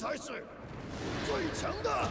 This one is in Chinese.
才是最强的。